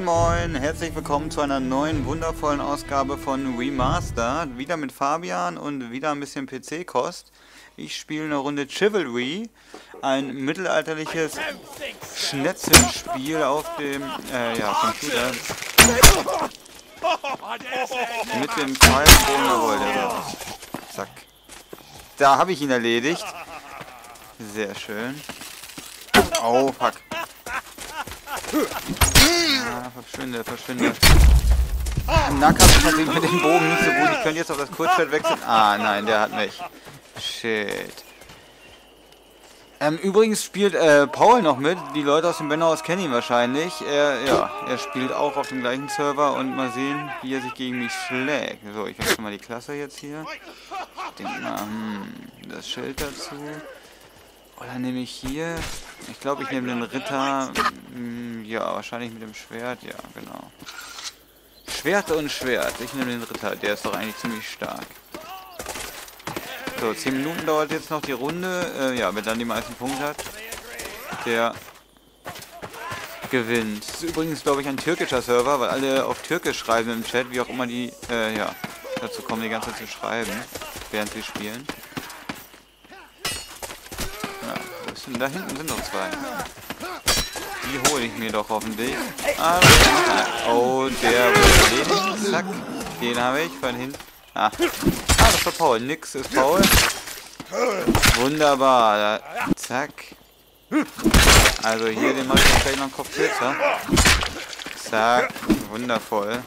Moin Moin, herzlich willkommen zu einer neuen wundervollen Ausgabe von Remaster. Wieder mit Fabian und wieder ein bisschen PC-Kost. Ich spiele eine Runde Chivalry, ein mittelalterliches Schnetzelspiel auf dem äh, ja, Computer. Mit dem Pfeilbogen, jawohl, der Zack. Da habe ich ihn erledigt. Sehr schön. Oh, fuck. Verschwinde, verschwinde. Im Nahkampf ist natürlich mit dem Bogen nicht so gut. Ich könnte jetzt auf das Kurzschwert wechseln. Ah, nein, der hat mich. Shit. Ähm, übrigens spielt äh, Paul noch mit. Die Leute aus dem Bannerhaus kennen ihn wahrscheinlich. Er, ja, er spielt auch auf dem gleichen Server und mal sehen, wie er sich gegen mich schlägt. So, ich wechsle mal die Klasse jetzt hier. Ich denke mal, hm, das Schild dazu. Oder nehme ich hier... Ich glaube, ich nehme den Ritter... Hm, ja, wahrscheinlich mit dem Schwert. Ja, genau. Schwert und Schwert. Ich nehme den Ritter. Der ist doch eigentlich ziemlich stark. So, 10 Minuten dauert jetzt noch die Runde. Äh, ja, wer dann die meisten Punkte hat, der gewinnt. Das ist übrigens, glaube ich, ein türkischer Server, weil alle auf Türkisch schreiben im Chat, wie auch immer die, äh, ja, dazu kommen, die ganze Zeit zu schreiben, während sie spielen. Sind, da hinten sind noch zwei. Die hole ich mir doch hoffentlich. Ah, oh, der wurde. Zack. Den habe ich von hinten. Ah. ah, das war Paul. Nix ist Paul. Wunderbar. Da, zack. Also hier, den mache ich gleich noch einen Kopf kürzer. Zack. Wundervoll.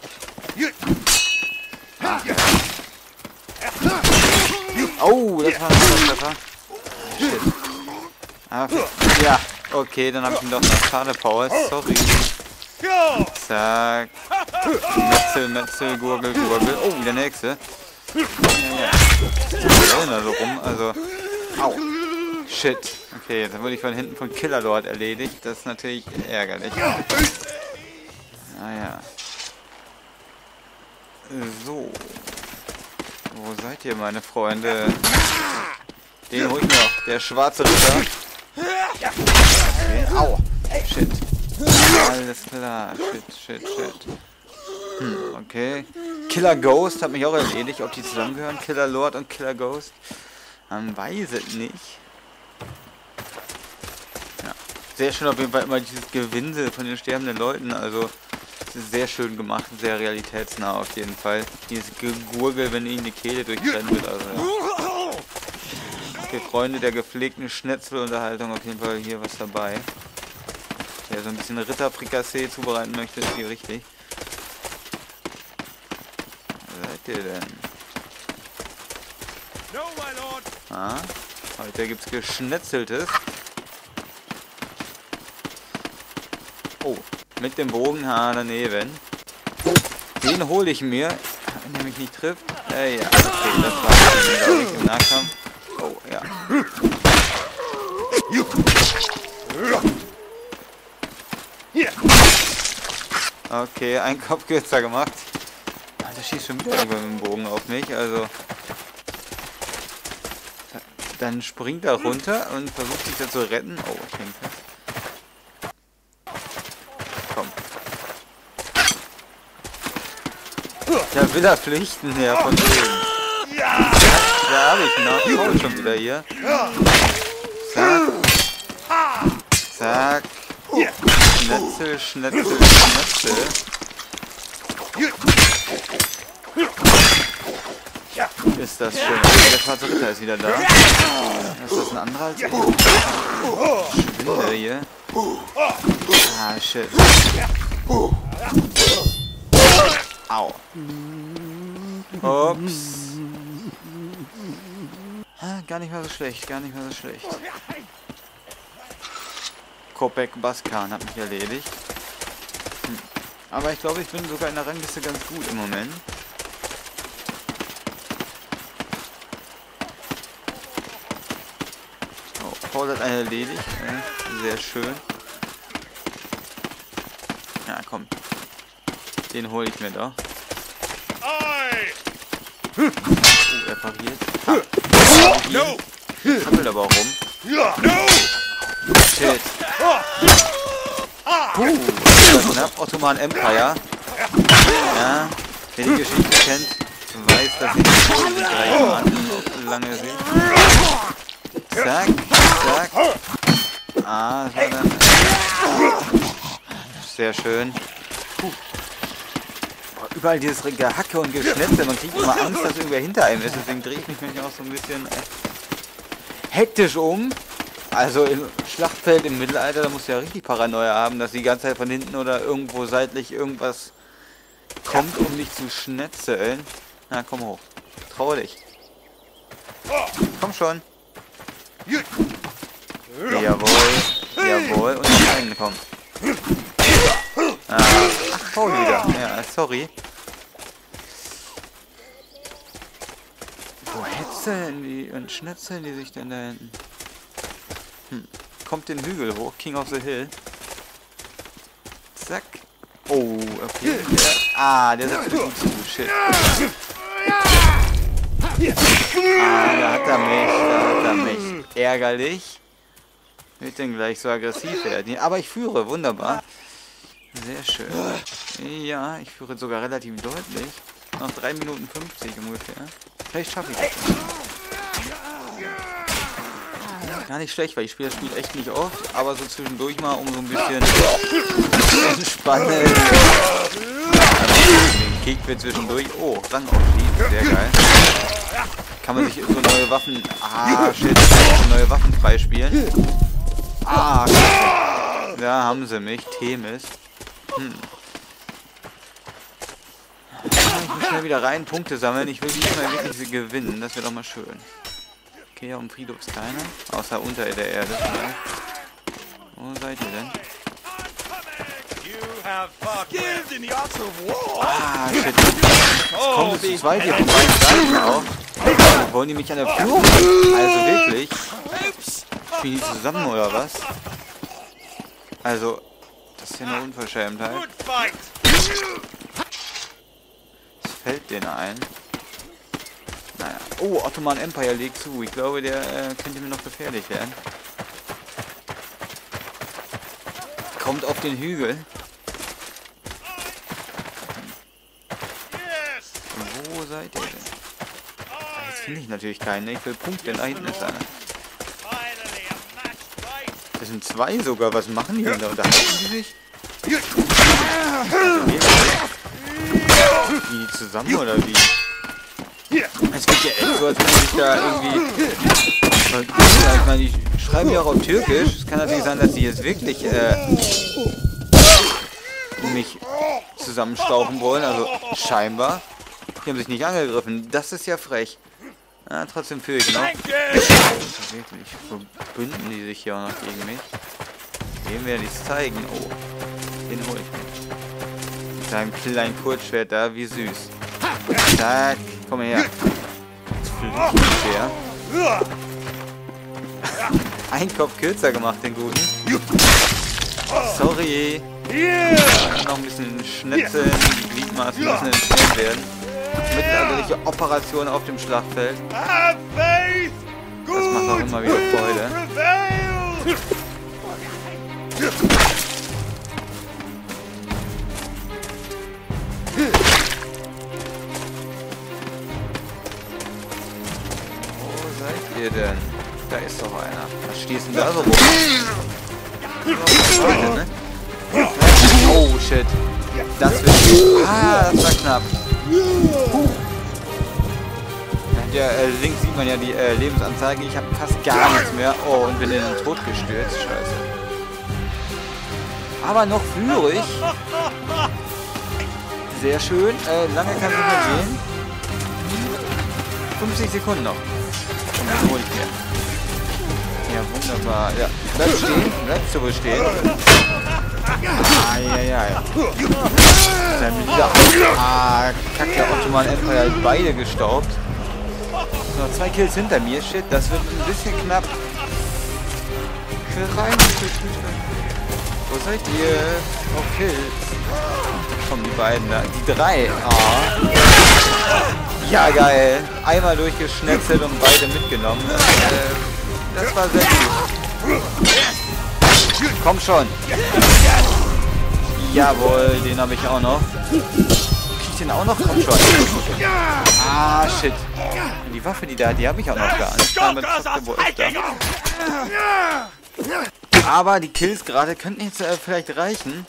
Ah. Oh, das war ein Treffer. Shit. Ah, ja, okay, dann habe ich ihn doch noch. Schade, Paul. Sorry. Zack. Metzel, Metzel, Gurgel, Gurgel. Oh, der nächste. Ja, ja. da so rum, also. Au. Shit. Okay, dann wurde ich von hinten von Killerlord erledigt. Das ist natürlich ärgerlich. Naja. So. Wo seid ihr, meine Freunde? Den hol ich mir noch. Der schwarze Ritter. Okay. Au. Shit. Alles klar. Shit, shit, shit. Hm, okay. Killer Ghost hat mich auch erledigt. Ob die zusammengehören? Killer Lord und Killer Ghost? Man weiß es nicht. Ja. Sehr schön auf jeden Fall immer dieses Gewinse von den sterbenden Leuten. Also, es ist sehr schön gemacht. Sehr realitätsnah auf jeden Fall. Dieses Gegurgel, wenn ihnen die Kehle durchtrennen wird. Also, ja für Freunde der gepflegten Schnetzelunterhaltung auf jeden Fall hier was dabei. Wer so ein bisschen Ritterfrikassee zubereiten möchte, ist hier richtig. Wo seid ihr denn? Ah, heute gibt's geschnetzeltes. Oh, mit dem Bogen, ha, daneben. Den hole ich mir, wenn er mich nicht trifft. Äh, ja, okay, das war glaube ich, im Nahkampf. Ja. Okay, ein Kopf kürzer gemacht. Alter, schießt schon wieder irgendwann mit dem Bogen auf mich, also... Dann springt er runter und versucht sich da zu retten. Oh, ich hänge fest. Komm. Da will er flüchten, ja, von oben. Da habe ich noch. Paul schon wieder hier. Zack. Zack. Schnetzel, Schnetzel, Schnetzel. Ist das schön. Der schwarze Ritter ist wieder da. Ist das ein anderer als ich? Schwinde hier. Ah, shit. Au. Ups. Ah, gar nicht mal so schlecht, gar nicht mal so schlecht. Kopek Baskan hat mich erledigt. Hm. Aber ich glaube, ich bin sogar in der Rangliste ganz gut im Moment. Oh, Paul hat einen erledigt. Sehr schön. Ja, komm. Den hole ich mir doch. Oh, er pariert. Ah. No! Hammelt aber rum. Shit. Puh, knapp. Automatisierung Ottoman Empire. Ja, wer die Geschichte kennt, weiß, dass sie nicht so siegreich waren auf lange Sicht. Zack, zack. Ah, das war dann... Sehr schön. Überall dieses Gehacke und Geschnetze. Man kriegt immer Angst, dass irgendwer hinter einem ist. Deswegen drehe ich mich manchmal auch so ein bisschen äh, hektisch um. Also im Schlachtfeld im Mittelalter, da musst du ja richtig Paranoia haben, dass die ganze Zeit von hinten oder irgendwo seitlich irgendwas kommt, um dich zu schnetzeln. Na, komm hoch. Traue dich. Komm schon. Jawohl. Jawohl. Und nicht reingekommen. Ah, ach, wieder. Ja, sorry. Wo hetzeln die und schnetzeln die sich denn da hinten? Hm. Kommt den Hügel hoch, King of the Hill. Zack. Oh, okay. Der, ah, der setzt gut zu. Shit. Ah, da hat er mich, da hat er mich. Ärgerlich. Wird denn gleich so aggressiv werden. Aber ich führe, wunderbar. Sehr schön. Ja, ich führe sogar relativ deutlich. Noch 3 Minuten 50 ungefähr. Vielleicht schaffe ich das. Gar nicht schlecht, weil ich spiele das Spiel echt nicht oft, aber so zwischendurch mal, um so ein bisschen entspannen. Den Kick wird zwischendurch. Oh, Rangaufstieg, sehr geil. Kann man sich so neue Waffen. Ah, shit. Neue Waffen freispielen. Ah, Kacke. Da haben sie mich. Themis. Hm. Ich muss schnell wieder rein Punkte sammeln. Ich will diesmal wirklich gewinnen. Das wäre doch mal schön. Hier um Friedhof ist keiner. Außer unter der Erde. Wo seid ihr denn? Ah, shit. Jetzt kommen sie zu zweit hier von beiden Seiten auf. Wollen die mich an der Führung? Also wirklich? Spielen die zusammen oder was? Also, das ist ja eine Unverschämtheit. Es fällt denen ein. Naja. Oh, Ottoman Empire legt zu. Ich glaube, der äh, könnte mir noch gefährlich werden. Kommt auf den Hügel. Wo seid ihr denn? Jetzt finde ich natürlich keinen. Ich will Punkte. Da hinten ist einer. Das sind zwei sogar. Was machen die denn da? Unterhalten die sich? Wie zusammen oder wie? Es wird ja echt so, als wenn sich da irgendwie... Ich meine, die schreiben ja auch auf Türkisch. Es kann natürlich sein, dass die jetzt wirklich äh, mich zusammenstauchen wollen. Also scheinbar. Die haben sich nicht angegriffen. Das ist ja frech. Ah, trotzdem führe ich noch. Wirklich, verbünden die sich hier auch noch gegen mich. Dem werde ich es zeigen. Oh, den hole ich mir. Mit seinem kleinen Kurzschwert da, wie süß. Zack, komm her. Der. Ein Kopf kürzer gemacht, den guten. Sorry. Noch ein bisschen schnitzeln, die Gliedmaßen müssen entfernt werden. Mittelalterliche Operation auf dem Schlachtfeld. Das macht auch immer wieder Freude. Ihr denn? Da ist doch einer. Was stehst denn da so rum? Ne? Oh shit. Das wird. Ah, das war knapp. Ja, äh, links sieht man ja die äh, Lebensanzeige. Ich habe fast gar nichts mehr. Oh, und bin in den Tod gestürzt. Scheiße. Aber noch führe ich. Sehr schön. Äh, lange kann es nicht mehr gehen. 50 Sekunden noch. Dann hole ich mir. Ja, wunderbar. Ja, bleib stehen. Bleibst du wohl stehen. Ah, ja, wieder. Ah, kacke. Ottoman Empire beide gestaubt. Noch zwei Kills hinter mir. Shit, das wird ein bisschen knapp. Rein, Wo seid ihr? Oh, Kills. Kommen die beiden da. Die drei. Ah. Ja, geil. Einmal durchgeschnetzelt und beide mitgenommen. Das, äh, das war sehr gut. Komm schon. Jawohl, den habe ich auch noch. Krieg ich den auch noch? Komm schon. Ah, shit. Die Waffe, die da die habe ich auch noch gar nicht. Aber die Kills gerade könnten jetzt äh, vielleicht reichen.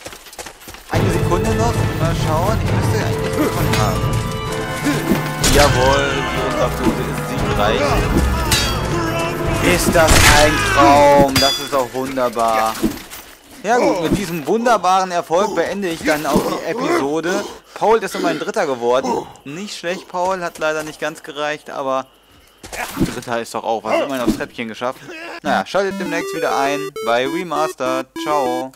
Eine Sekunde noch. Mal schauen. Ich müsste. Jawohl, die Osterflute ist siegreich. Ist das ein Traum. Das ist auch wunderbar. Ja gut, mit diesem wunderbaren Erfolg beende ich dann auch die Episode. Paul ist immerhin Dritter geworden. Nicht schlecht, Paul. Hat leider nicht ganz gereicht, aber Dritter ist doch auch was. Immerhin aufs Treppchen geschafft. Naja, schaltet demnächst wieder ein bei Remastered. Ciao.